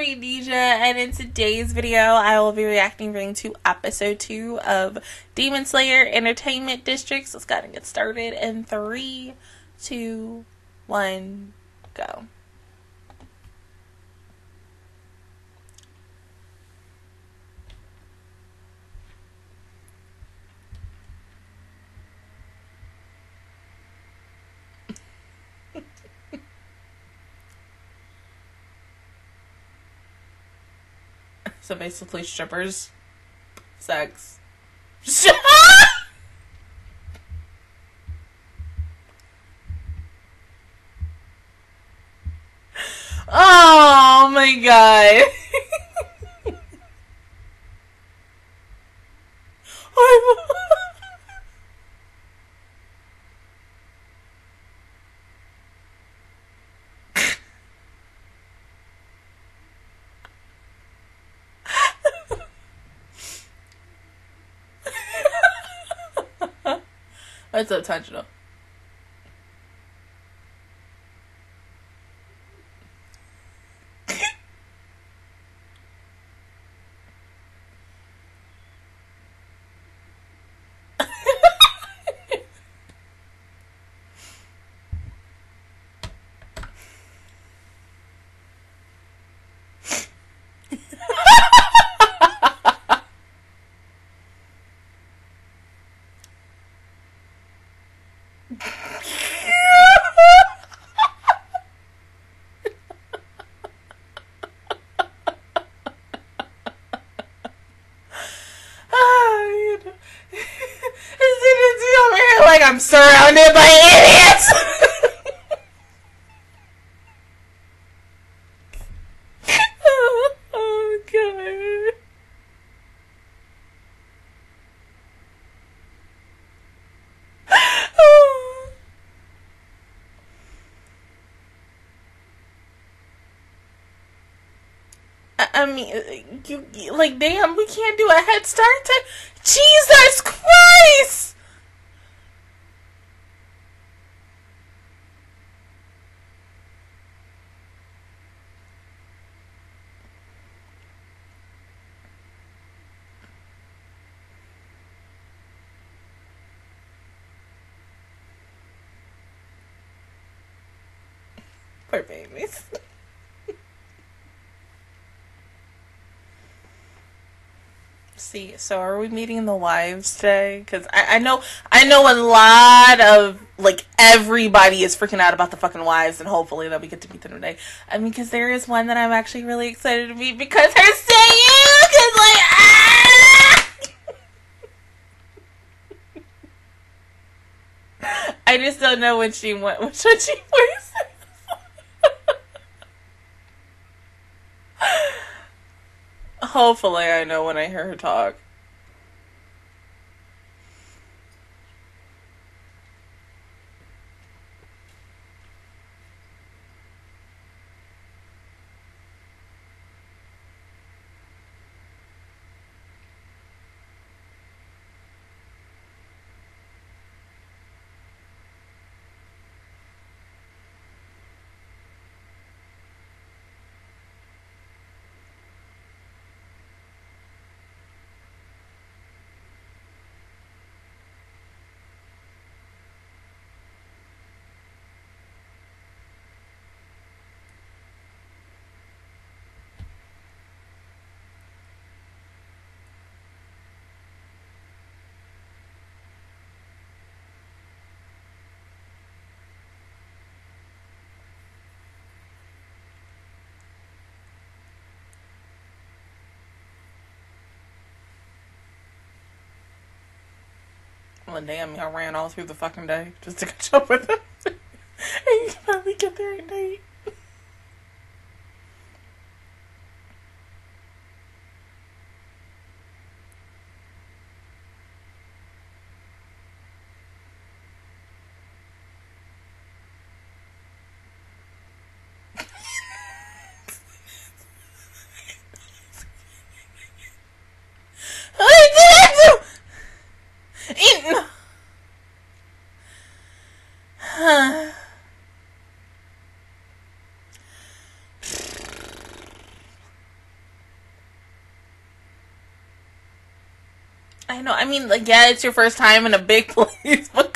Dija, and in today's video, I will be reacting to episode 2 of Demon Slayer Entertainment Districts. Let's go and get started in three, two, one, go. So basically, strippers, sex. oh my god. That's intentional. I'm surrounded by idiots. oh god. I mean, you like, damn, we can't do a head start to Jesus Christ. Poor babies. See, so are we meeting the wives today? Because I, I know I know a lot of like everybody is freaking out about the fucking wives, and hopefully that we get to meet them today. I mean, because there is one that I'm actually really excited to meet because her because like ah! I just don't know when she went, one she Hopefully, I know when I hear her talk. Well, damn, I ran all through the fucking day just to catch up with him. and you finally get there at night. I know. I mean, like, yeah, it's your first time in a big place, but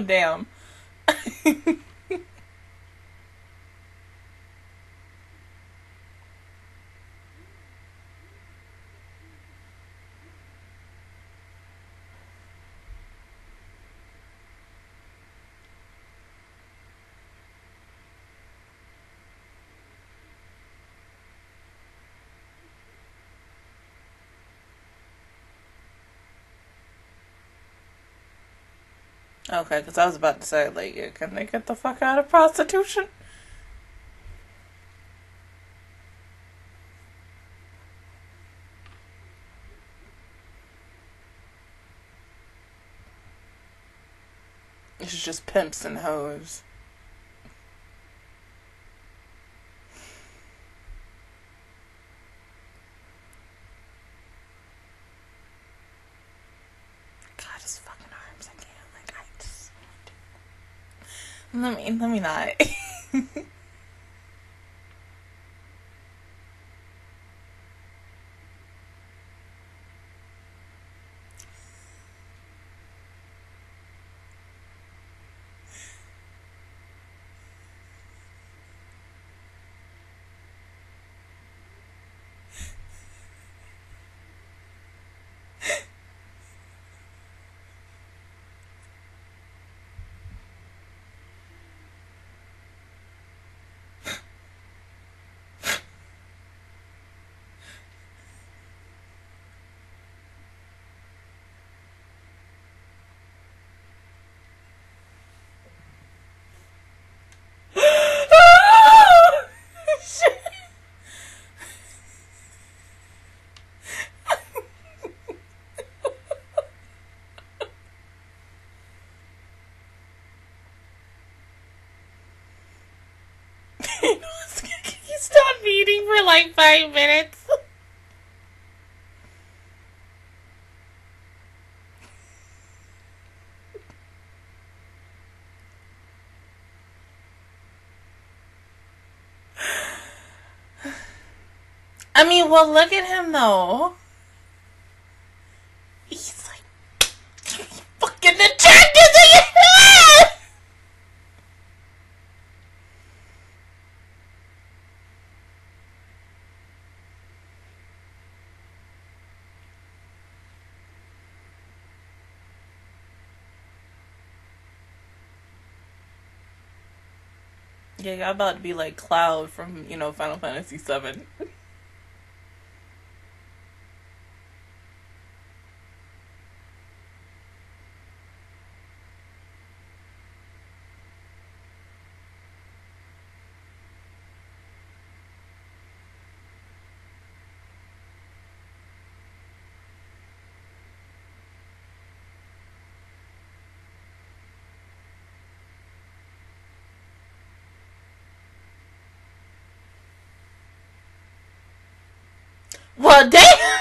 damn. Okay, because I was about to say, like, can they get the fuck out of prostitution? It's just pimps and hoes. God, his fucking arms. I can't. Like, I just. Let me. Let me not. Shit. he stopped eating for like five minutes. I mean, well, look at him though. He's like fucking attracted to you. Yeah, y'all about to be like Cloud from, you know, Final Fantasy VII. Well, damn.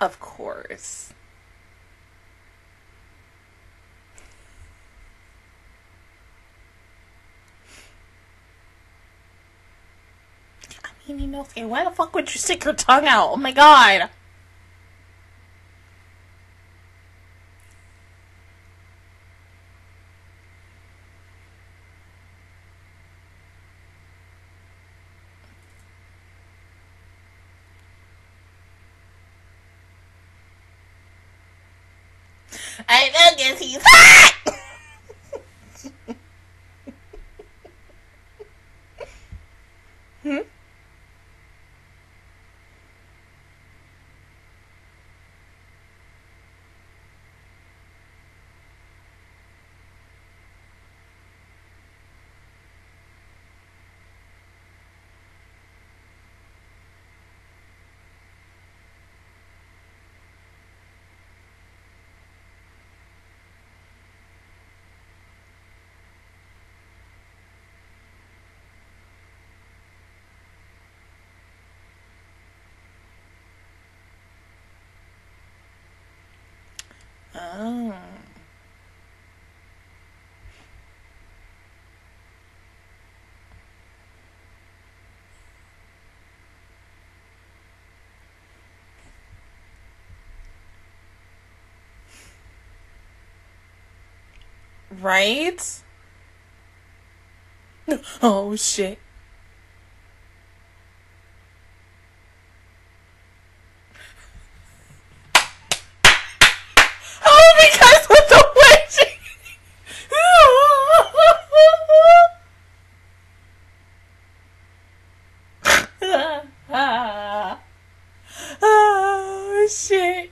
Of course. I mean, you know, okay, why the fuck would you stick your tongue out? Oh my god. I know guess he's hot. hmm? Oh. Right? Oh shit. Oh, because of the way she. oh shit.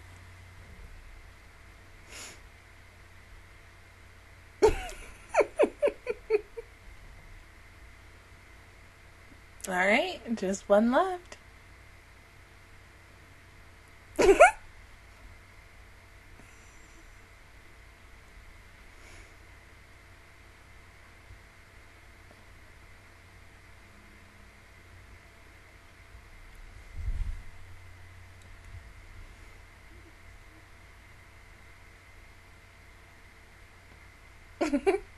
All right, just one left.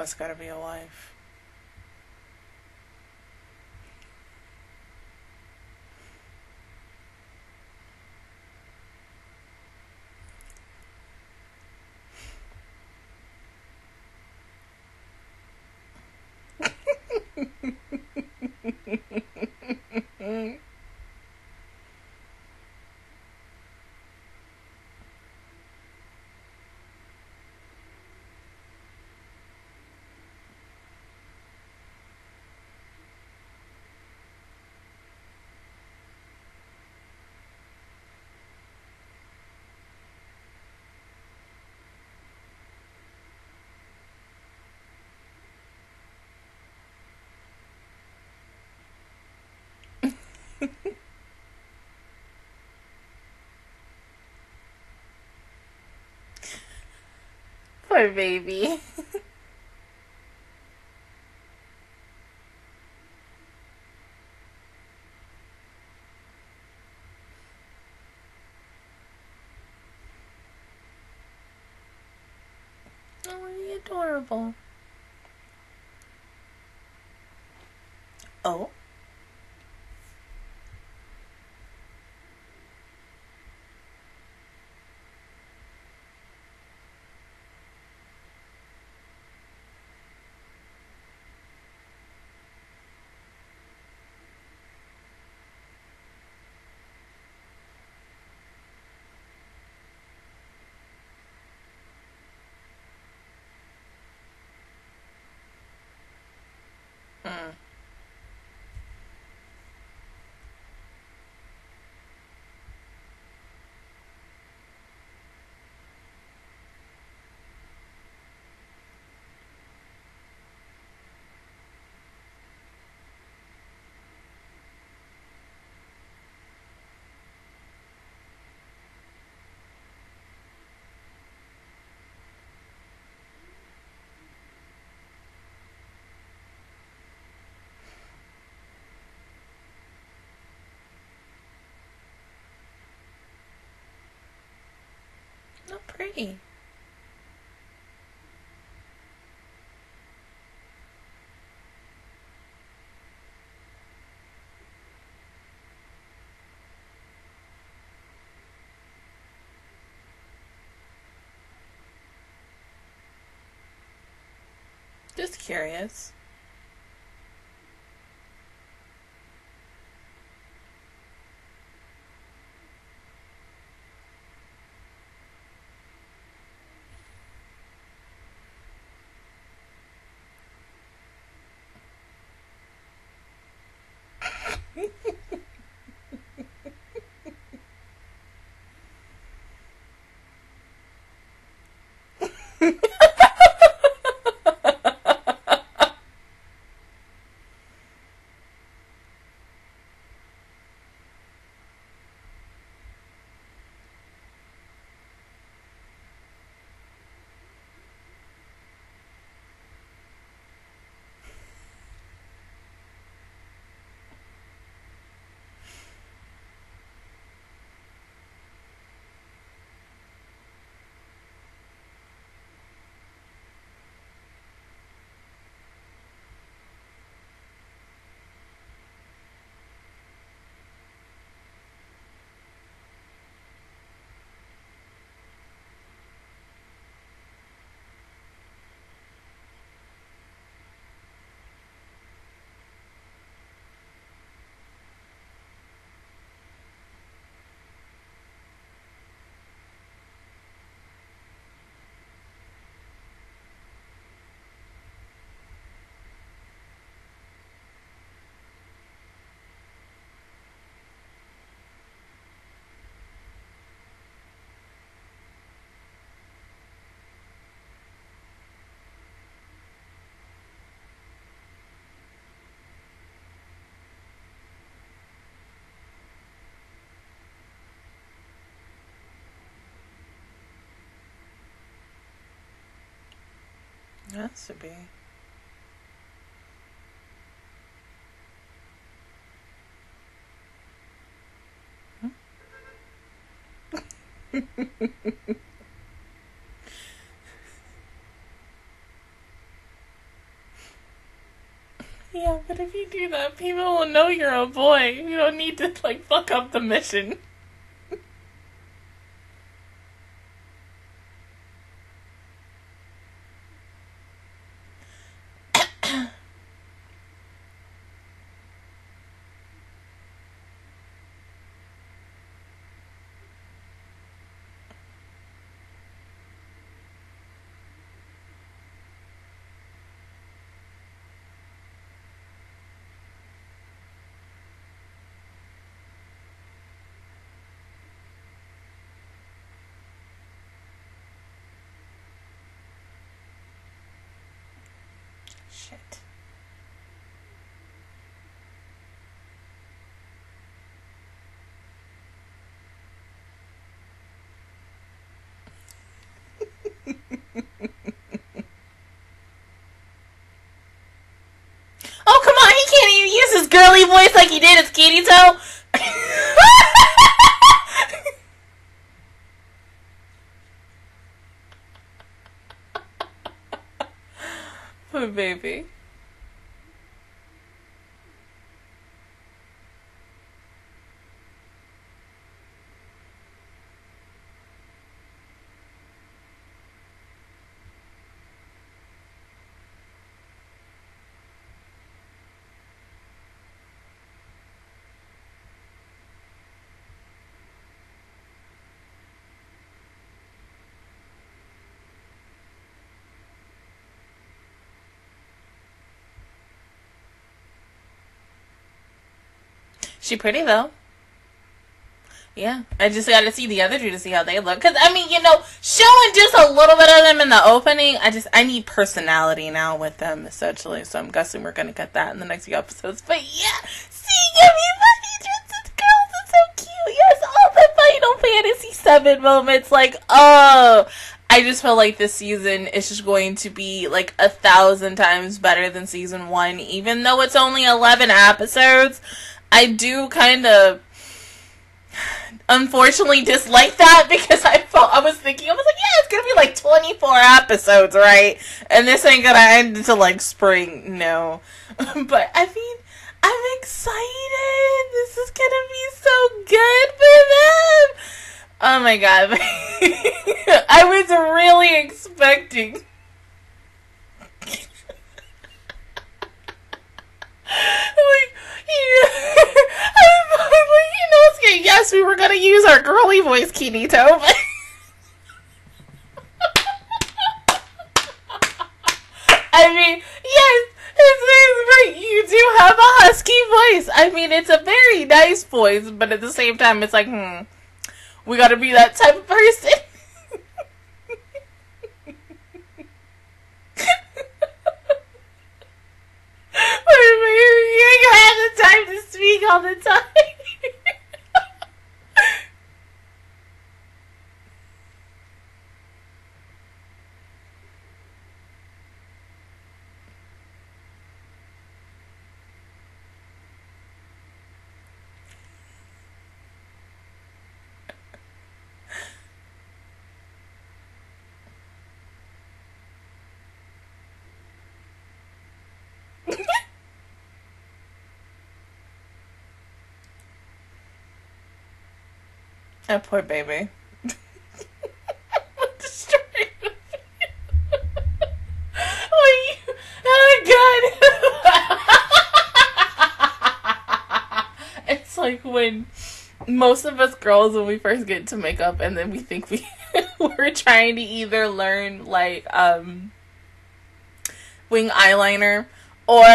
That's gotta be a wife. My baby. Oh, adorable. Oh. Just curious. Has to be. yeah, but if you do that, people will know you're a boy. You don't need to, like, fuck up the mission. Girly voice like he did as Kirito? Poor baby. She pretty though. Yeah, I just got to see the other two to see how they look. Cause I mean, you know, showing just a little bit of them in the opening, I just I need personality now with them essentially. So I'm guessing we're gonna get that in the next few episodes. But yeah, see, everybody just girls are so cute. Yes, all the Final Fantasy Seven moments, like oh. I just feel like this season is just going to be like a thousand times better than season one, even though it's only 11 episodes. I do kind of unfortunately dislike that because I felt I was thinking I was like, yeah, it's gonna be like twenty four episodes, right? And this ain't gonna end until like spring, no. but I mean, I'm excited. This is gonna be so good for them. Oh my god. I was really expecting like yes, we were gonna use our girly voice, Kirito. I mean, yes, it's, you do have a husky voice. I mean, it's a very nice voice, but at the same time, it's like, hmm, we gotta be that type of person. you ain't gonna have the time to speak all the time. That poor baby. oh, oh God. it's like when most of us girls when we first get to makeup and then we think we we're trying to either learn like um wing eyeliner or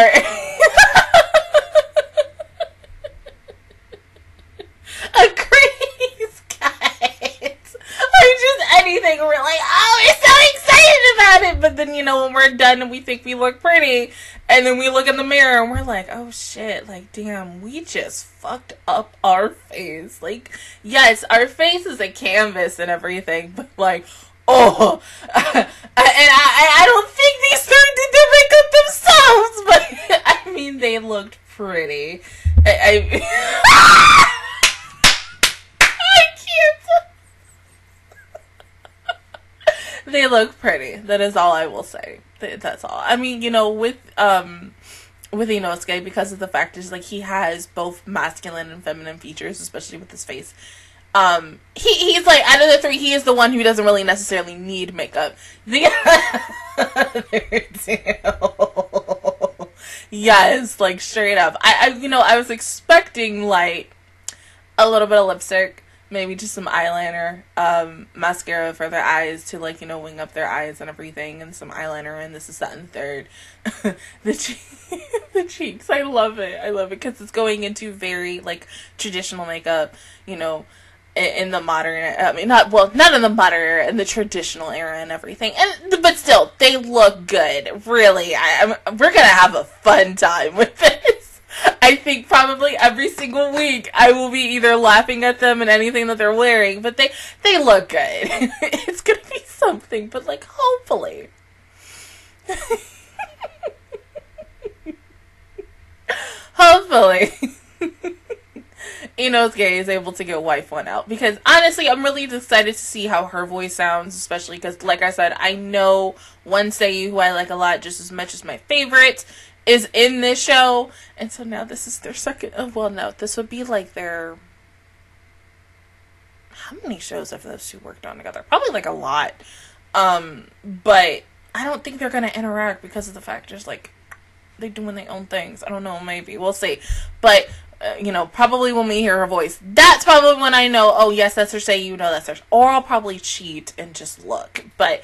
anything. We're like, oh, we're so excited about it. But then, you know, when we're done and we think we look pretty, and then we look in the mirror and we're like, oh shit, like, damn, we just fucked up our face. Like, yes, our face is a canvas and everything, but like, oh, and I, I don't think these three did their makeup themselves, but I mean, they looked pretty. I, I they look pretty. That is all I will say. That's all. I mean, you know, with um with Inosuke because of the fact is like he has both masculine and feminine features, especially with his face. Um, he he's like out of the three, he is the one who doesn't really necessarily need makeup. The yes, like straight up. I, I you know I was expecting like a little bit of lipstick maybe just some eyeliner, um, mascara for their eyes to like you know wing up their eyes and everything, and some eyeliner. And this is that and third, the che- the cheeks. I love it. I love it because it's going into very like traditional makeup. You know. In, the modern, I mean, not well, not in the modern era, in the traditional era and everything, and but still, they look good. Really, I, I'm, we're gonna have a fun time with this. I think probably every single week I will be either laughing at them and anything that they're wearing, but they they look good. it's gonna be something, but like hopefully. hopefully. Inosuke is able to get wife one out because honestly, I'm really excited to see how her voice sounds, especially because, like I said, I know one Seiyu who I like a lot just as much as my favorite is in this show, and so now this is their second. Oh, well, no, this would be like their. How many shows have those two worked on together? Probably like a lot. Um, but I don't think they're gonna interact because of the fact just like they're doing their own things. I don't know, maybe we'll see. But uh, you know, probably when we hear her voice, that's probably when I know. Oh, yes, that's her. Say you know that's her. Or I'll probably cheat and just look. But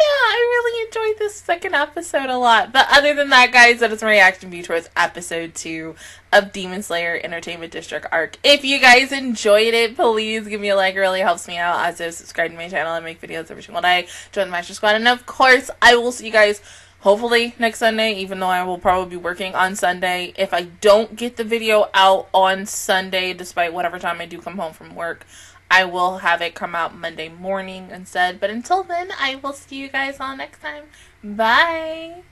I really enjoyed this second episode a lot. But other than that, guys, that is my reaction view towards episode two of Demon Slayer Entertainment District Arc. If you guys enjoyed it, please give me a like. It really helps me out. Also, subscribe to my channel. I make videos every single day. Join the Master Squad. And of course, I will see you guys hopefully next Sunday, even though I will probably be working on Sunday. If I don't get the video out on Sunday, despite whatever time I do come home from work, I will have it come out Monday morning instead. But until then, I will see you guys all next time. Bye!